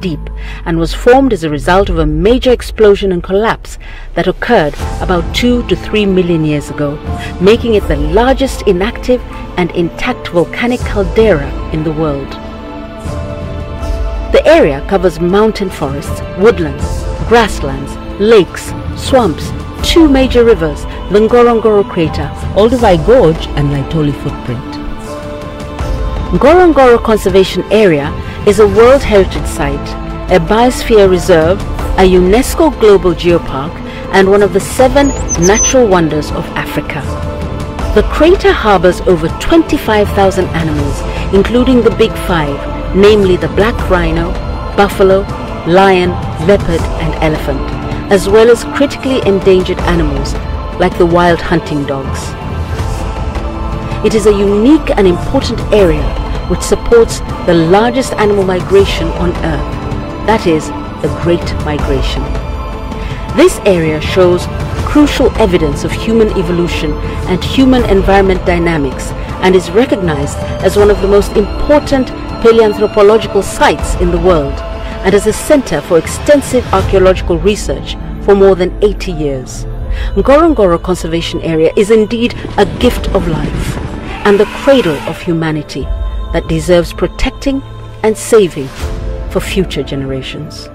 deep and was formed as a result of a major explosion and collapse that occurred about 2 to 3 million years ago, making it the largest inactive and intact volcanic caldera in the world. The area covers mountain forests, woodlands, grasslands, lakes, swamps, two major rivers, the Ngorongoro crater, Olduvai Gorge and Laetoli footprint. Ngorongoro Conservation Area is a World Heritage Site, a biosphere reserve, a UNESCO Global Geopark, and one of the seven natural wonders of Africa. The crater harbors over 25,000 animals, including the big five, namely the black rhino, buffalo, lion, leopard, and elephant, as well as critically endangered animals like the wild hunting dogs. It is a unique and important area which supports the largest animal migration on Earth, that is, the Great Migration. This area shows crucial evidence of human evolution and human environment dynamics and is recognized as one of the most important paleoanthropological sites in the world and as a center for extensive archaeological research for more than 80 years. Ngorongoro Conservation Area is indeed a gift of life and the cradle of humanity that deserves protecting and saving for future generations.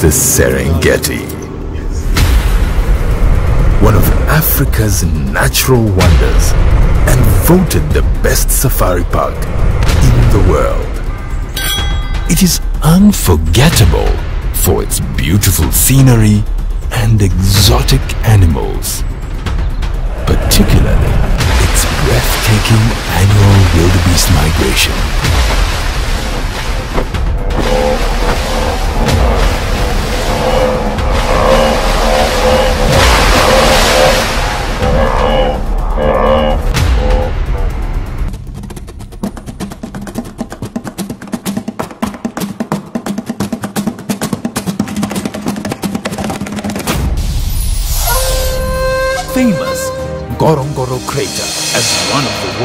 The Serengeti, one of Africa's natural wonders and voted the best safari park in the world. It is unforgettable for its beautiful scenery and exotic animals, particularly its breathtaking annual wildebeest migration.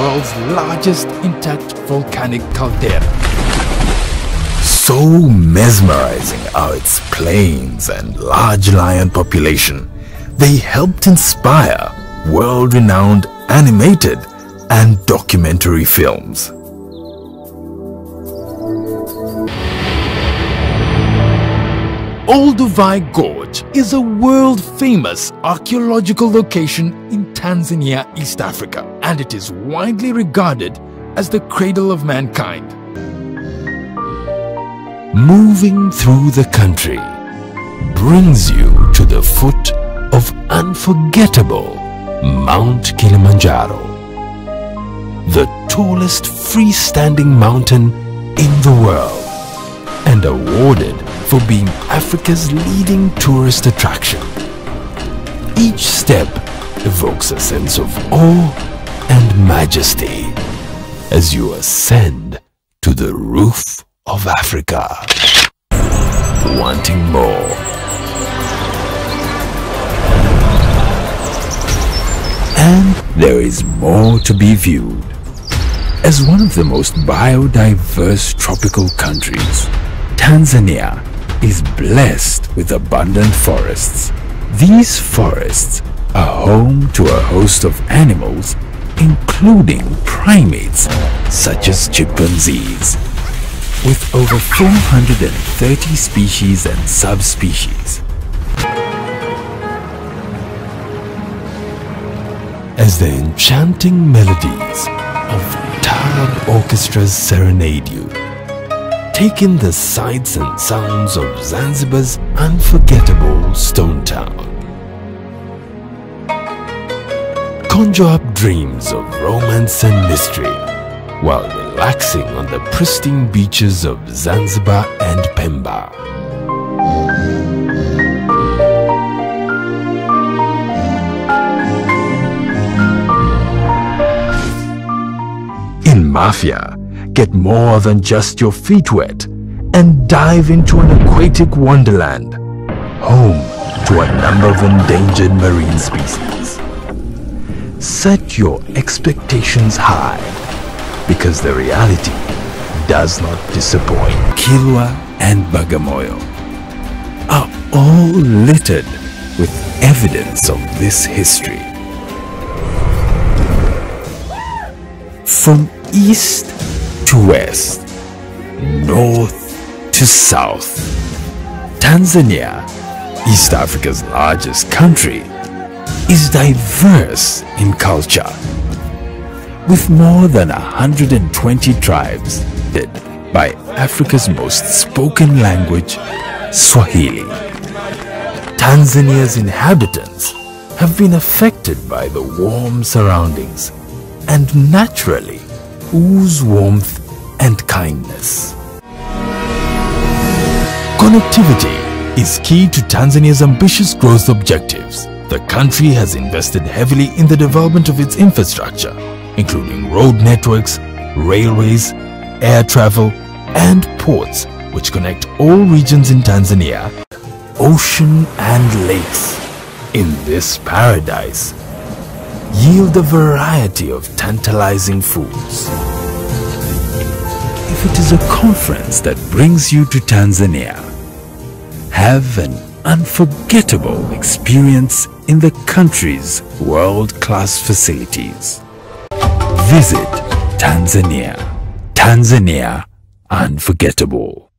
World's largest intact volcanic caldera. So mesmerizing are its plains and large lion population, they helped inspire world-renowned animated and documentary films. Olduvai Gorge is a world-famous archaeological location in Tanzania, East Africa, and it is widely regarded as the cradle of mankind. Moving through the country brings you to the foot of unforgettable Mount Kilimanjaro, the tallest freestanding mountain in the world and awarded for being Africa's leading tourist attraction. Each step evokes a sense of awe and majesty as you ascend to the roof of Africa. Wanting more. And there is more to be viewed. As one of the most biodiverse tropical countries, Tanzania is blessed with abundant forests. These forests are home to a host of animals including primates such as chimpanzees with over 430 species and subspecies. As the enchanting melodies of Tarab Orchestra's serenade you, take in the sights and sounds of Zanzibar's unforgettable Stone Town. Conjure up dreams of romance and mystery while relaxing on the pristine beaches of Zanzibar and Pemba. In Mafia, get more than just your feet wet and dive into an aquatic wonderland, home to a number of endangered marine species. Set your expectations high because the reality does not disappoint. Kilwa and Bagamoyo are all littered with evidence of this history. From east to west, north to south, Tanzania, East Africa's largest country, is diverse in culture with more than 120 tribes led by Africa's most spoken language, Swahili. Tanzania's inhabitants have been affected by the warm surroundings and naturally ooze warmth and kindness. Connectivity is key to Tanzania's ambitious growth objectives. The country has invested heavily in the development of its infrastructure, including road networks, railways, air travel, and ports which connect all regions in Tanzania, ocean and lakes. In this paradise, yield a variety of tantalizing foods. If it is a conference that brings you to Tanzania, have an unforgettable experience in the country's world-class facilities. Visit Tanzania. Tanzania Unforgettable.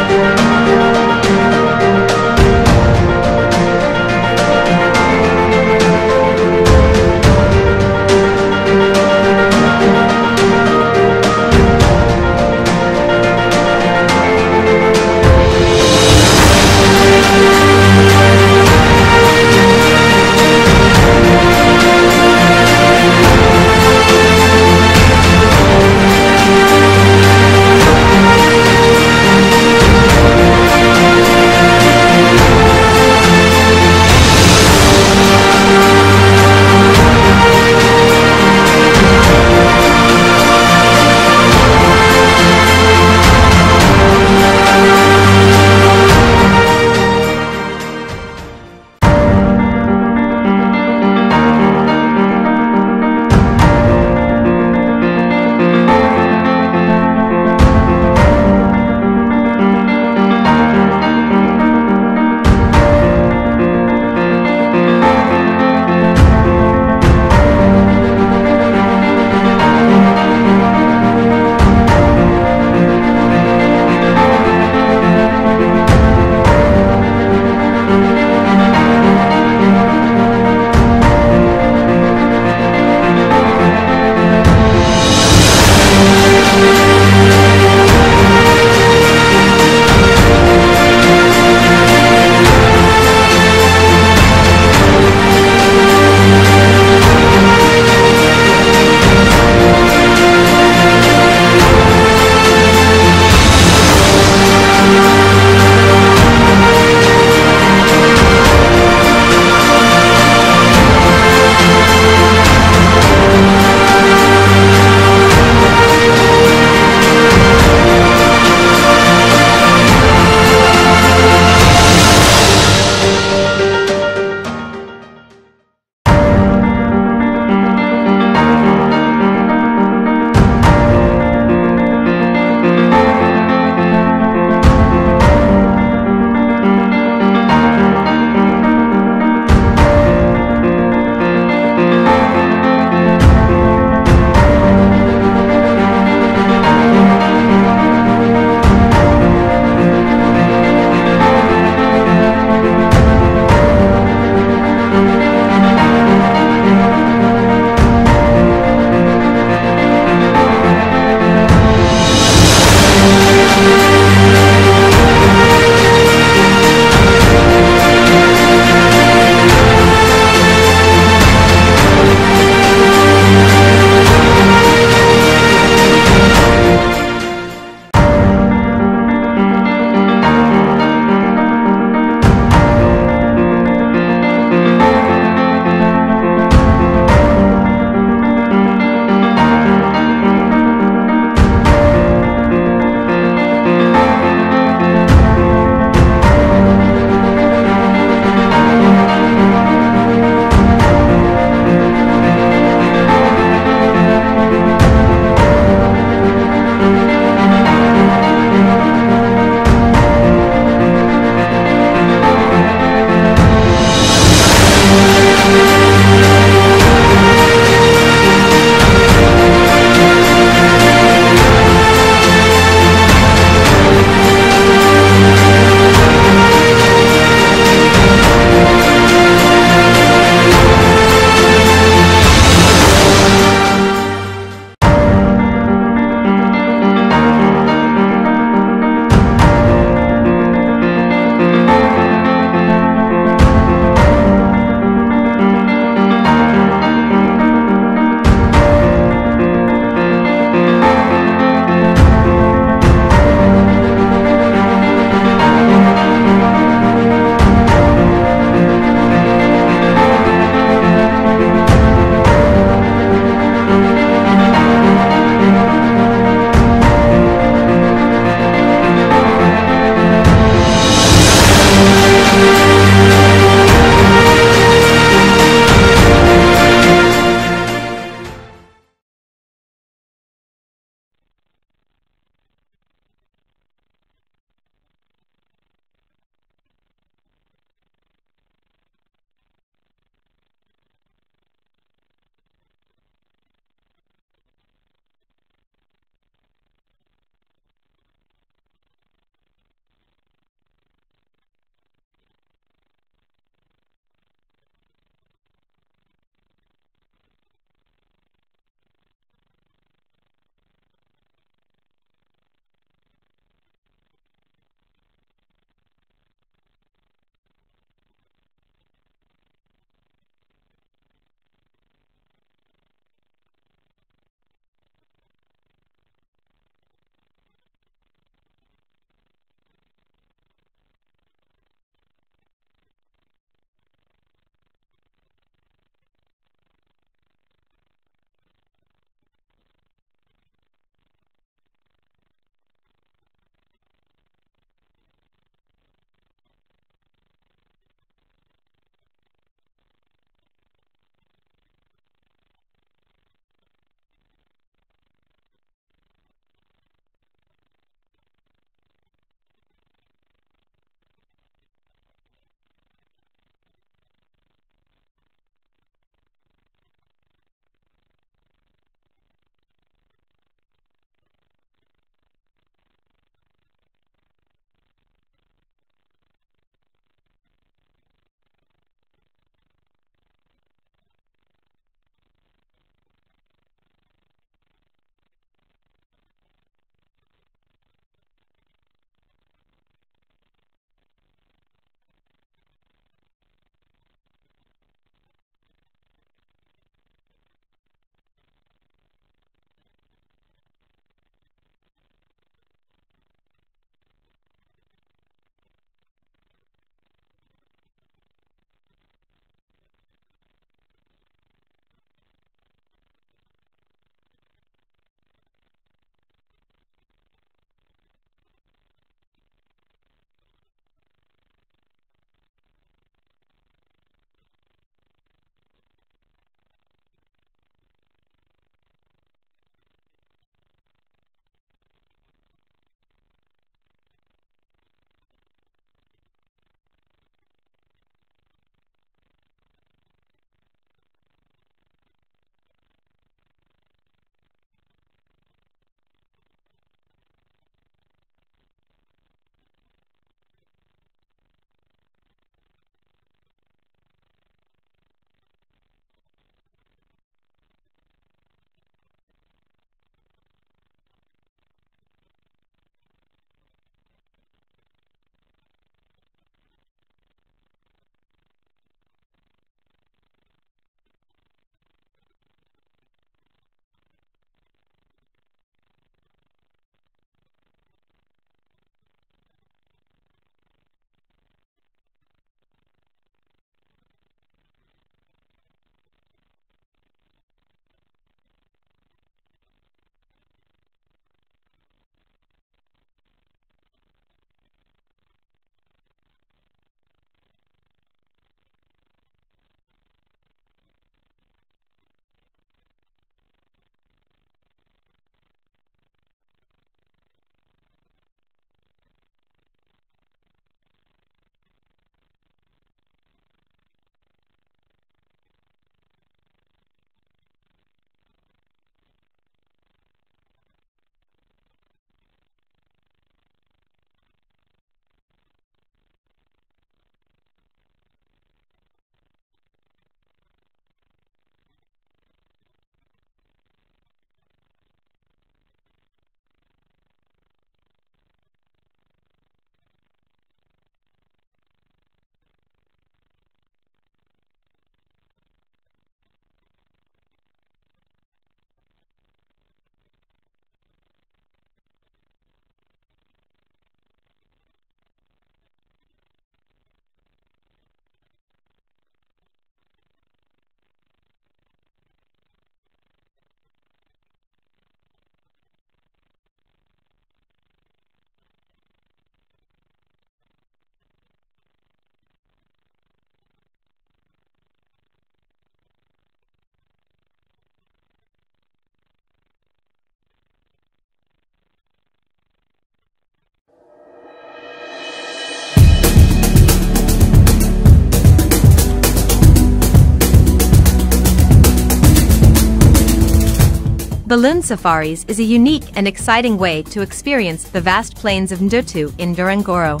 Balloon safaris is a unique and exciting way to experience the vast plains of Ndutu in Ngorongoro.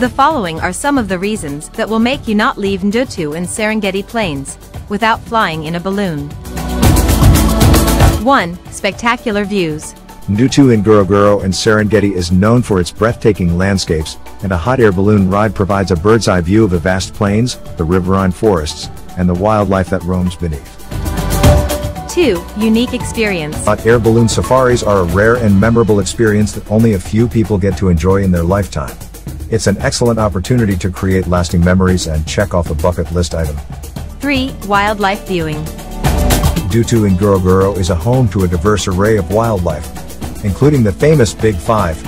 The following are some of the reasons that will make you not leave Ndutu and Serengeti Plains without flying in a balloon. 1. Spectacular views. Ndutu Ngorongoro and Serengeti is known for its breathtaking landscapes, and a hot air balloon ride provides a bird's eye view of the vast plains, the riverine forests, and the wildlife that roams beneath. 2. Unique experience. Hot air balloon safaris are a rare and memorable experience that only a few people get to enjoy in their lifetime. It's an excellent opportunity to create lasting memories and check off a bucket list item. 3. Wildlife viewing. Ndutu Ngorongoro is a home to a diverse array of wildlife, including the famous Big Five.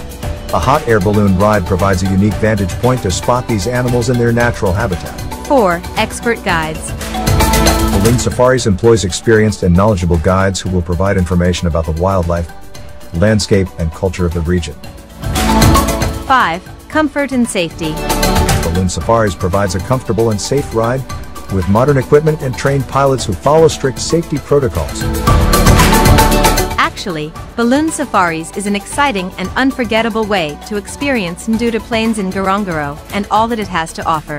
A hot air balloon ride provides a unique vantage point to spot these animals in their natural habitat. 4. Expert guides. Balloon Safaris employs experienced and knowledgeable guides who will provide information about the wildlife, landscape, and culture of the region. 5. Comfort and safety. Balloon Safaris provides a comfortable and safe ride with modern equipment and trained pilots who follow strict safety protocols. Actually, Balloon Safaris is an exciting and unforgettable way to experience Ndutu Plains in Ngorongoro and all that it has to offer.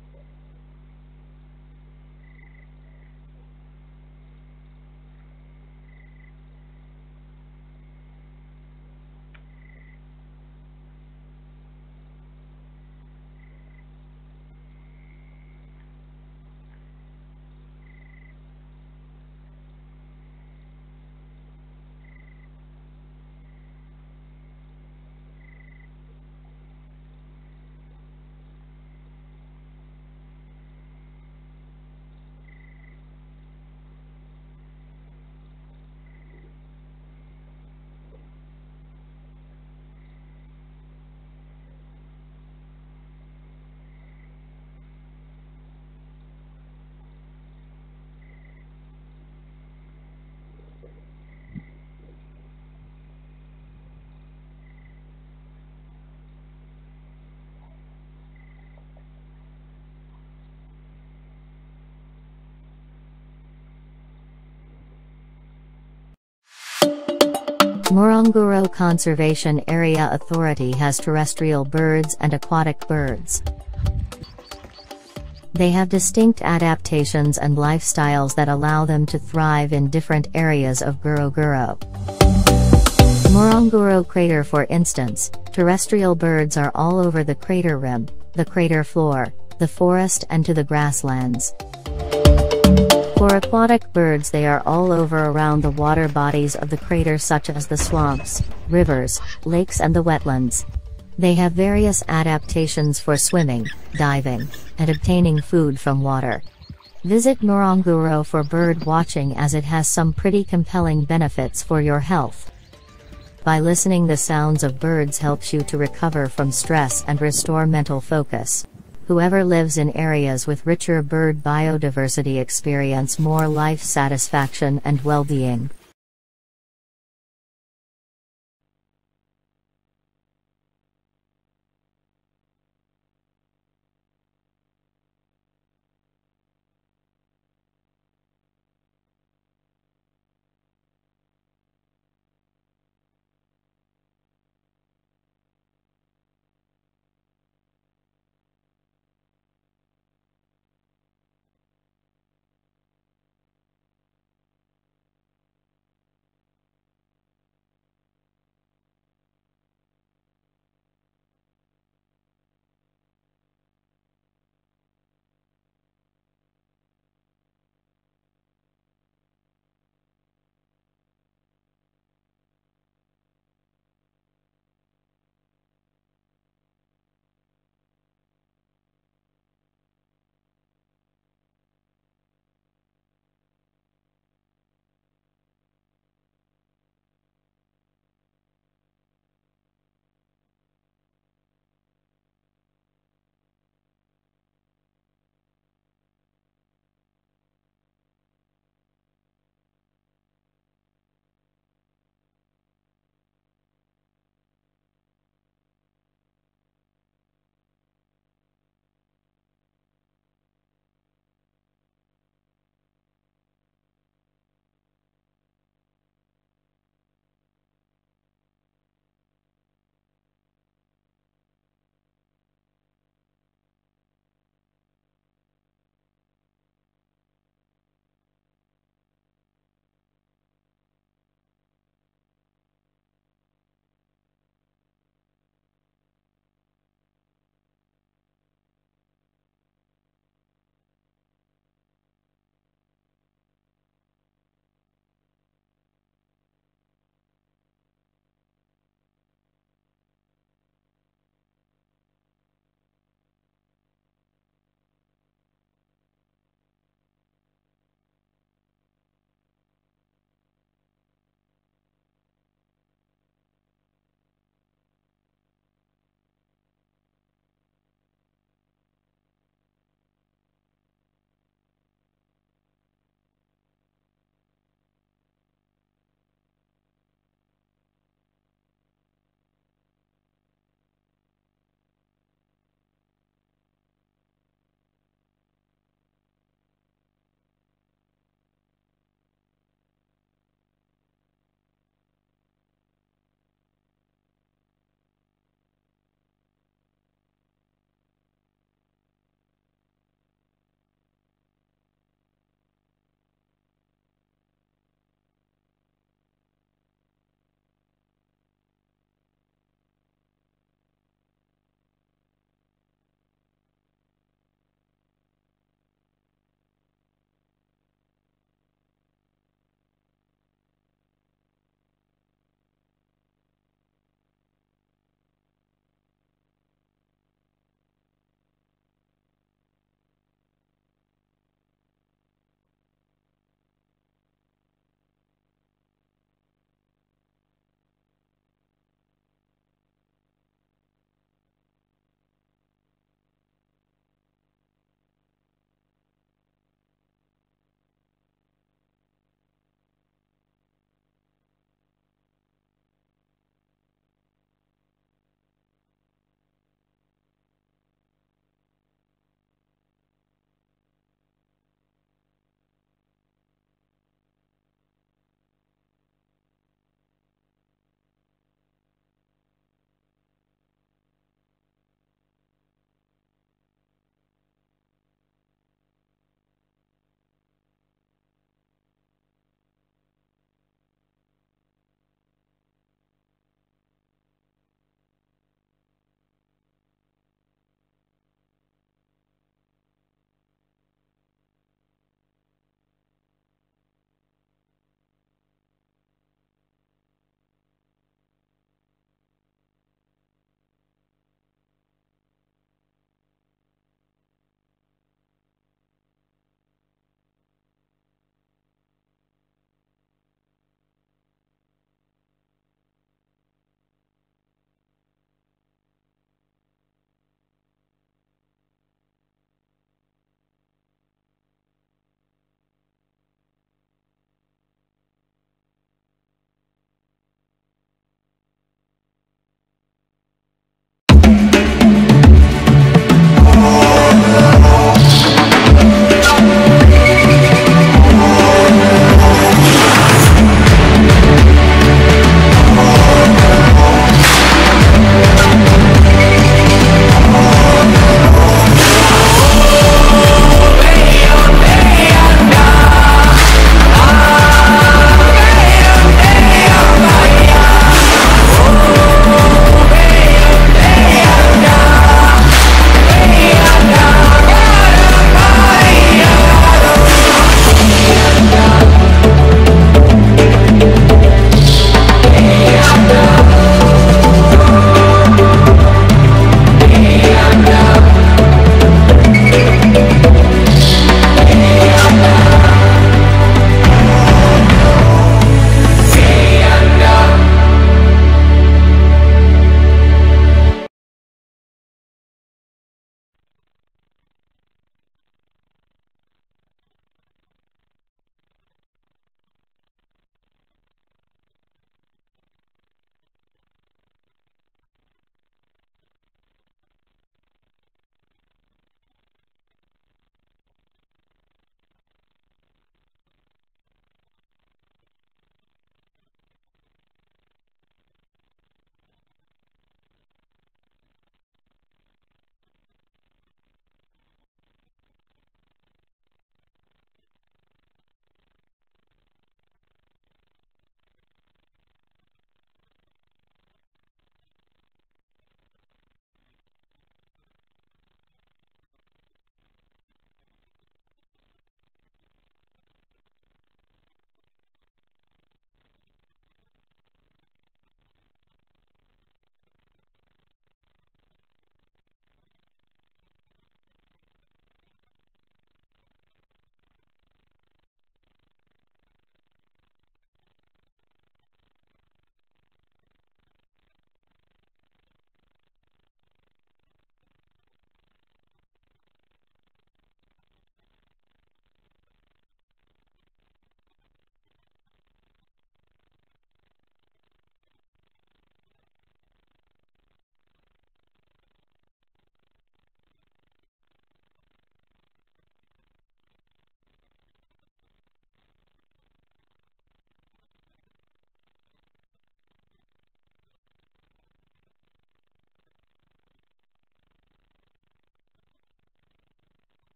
Ngorongoro Conservation Area Authority has terrestrial birds and aquatic birds. They have distinct adaptations and lifestyles that allow them to thrive in different areas of Ngorongoro. Ngorongoro crater for instance, terrestrial birds are all over the crater rim, the crater floor, the forest and to the grasslands. For aquatic birds they are all over around the water bodies of the crater such as the swamps, rivers, lakes and the wetlands. They have various adaptations for swimming, diving, and obtaining food from water. Visit Ngorongoro for bird watching as it has some pretty compelling benefits for your health. By listening the sounds of birds helps you to recover from stress and restore mental focus. Whoever lives in areas with richer bird biodiversity experience more life satisfaction and well-being.